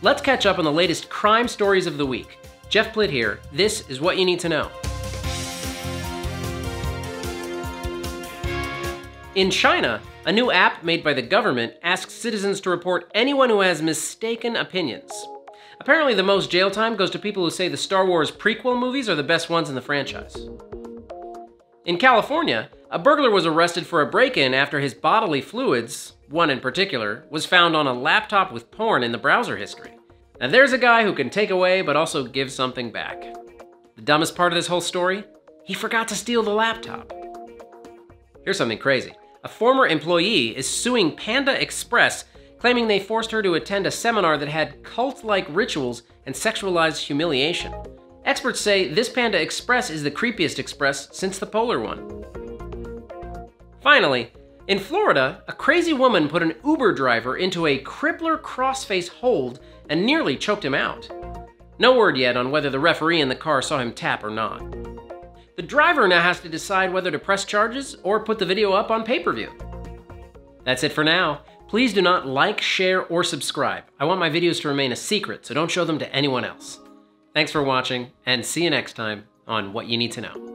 Let's catch up on the latest crime stories of the week. Geoff Plitt here. This is what you need to know. In China, a new app made by the government asks citizens to report anyone who has mistaken opinions. Apparently, the most jail time goes to people who say the Star Wars prequel movies are the best ones in the franchise. In California, a burglar was arrested for a break in after his bodily fluids, one in particular, was found on a laptop with porn in the browser history. Now, there's a guy who can take away but also give something back. The dumbest part of this whole story? He forgot to steal the laptop. Here's something crazy. A former employee is suing Panda Express, claiming they forced her to attend a seminar that had cult like rituals and sexualized humiliation. Experts say this Panda Express is the creepiest express since the Polar one. Finally, in Florida, a crazy woman put an Uber driver into a crippler crossface hold and nearly choked him out. No word yet on whether the referee in the car saw him tap or not. The driver now has to decide whether to press charges or put the video up on pay-per-view. That's it for now. Please do not like, share, or subscribe. I want my videos to remain a secret, so don't show them to anyone else. Thanks for watching, and see you next time on What You Need to Know.